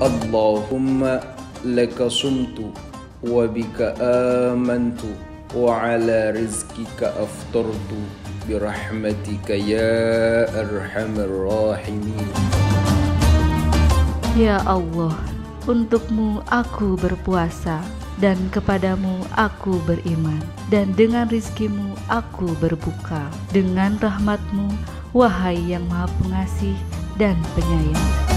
اللهم لك صمت وبك آمنت وعلى رزقك أفطرت برحمتك يا أرحم الراحمين Ya Allah, untukmu aku berpuasa dan kepadamu aku beriman dan dengan rizkimu aku berbuka. Dengan rahmatmu wahai yang maha pengasih dan penyayang.